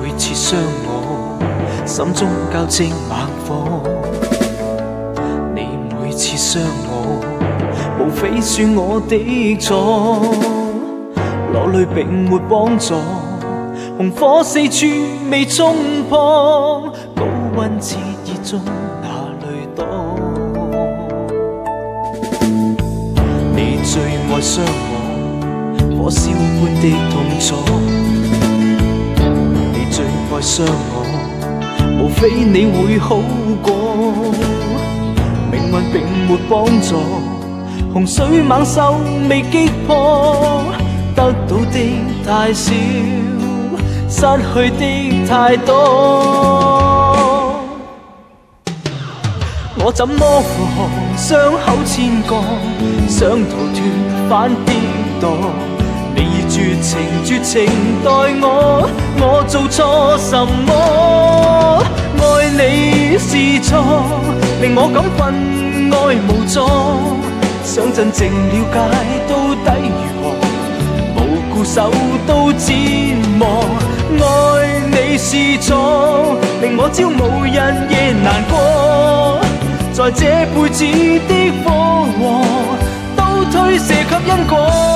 每次伤我，心中交织猛火。你每次伤我，无非算我的错。落泪并没帮助，红火四处未冲破，高温炽热中哪里躲？你最爱伤我，火烧般的痛楚。伤我，无非你会好过。命运并没帮助，洪水猛兽未击破。得到的太少，失去的太多。我怎么负荷？伤口千个，想逃脱反跌堕。绝情绝情待我，我做错什么？爱你是错，令我感愤爱无助。想真正了解到底如何？受到折磨，爱你是错，令我朝无日夜难过。在这辈子的火祸，都推卸给因果。